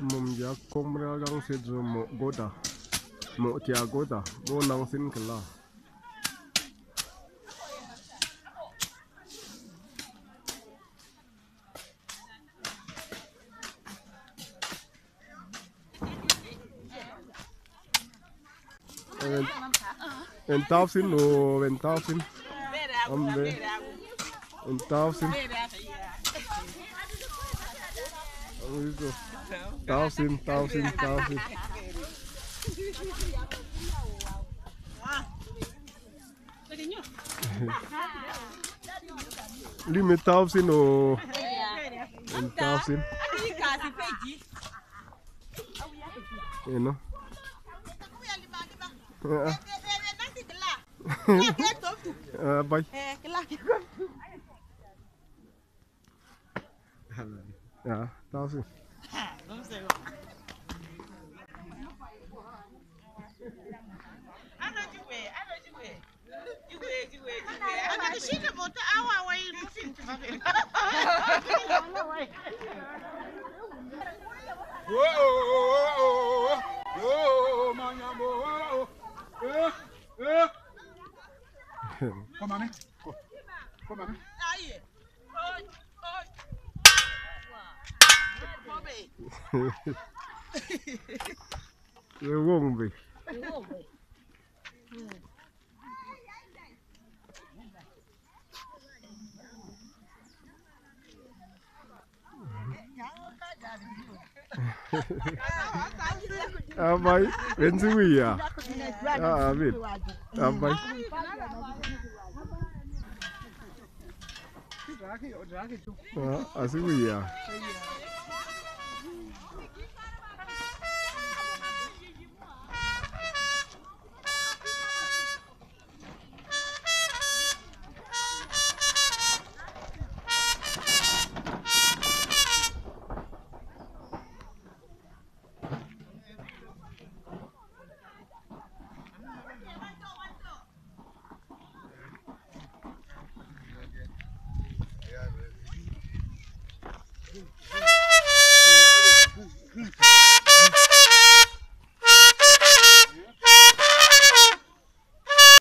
mum ja komra gang se zo mo goda mo tia goda mo nang sin kala En tafsin o en tafsin. Hombre. En tafsin. En tau sin Amigo. Thousand, thousand, thousand. Lime thousand o en thousand. You know. Uh, uh, bye. É, então assim. Vamos ver. Come on, man. Come on, man. Bobe. It won't be. Ah, bye. When do we are? Ah, wait. Ah, bye. Draag je, draag je toe. Ah, as we